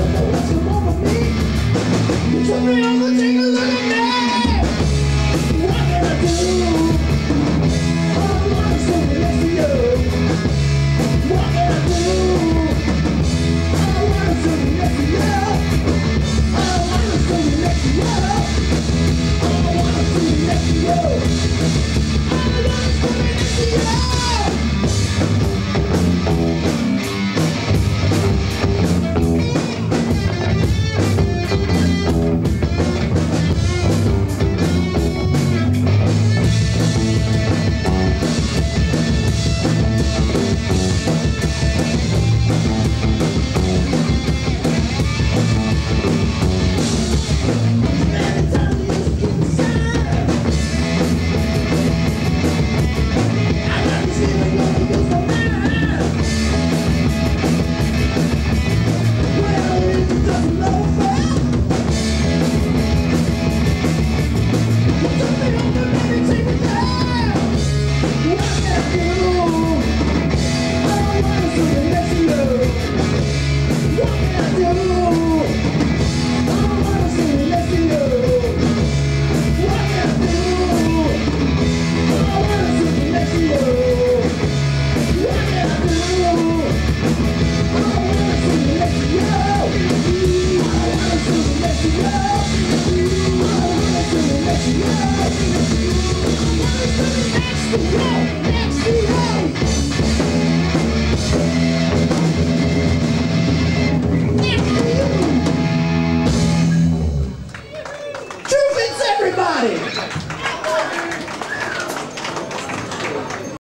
You took me on the take a look Mari!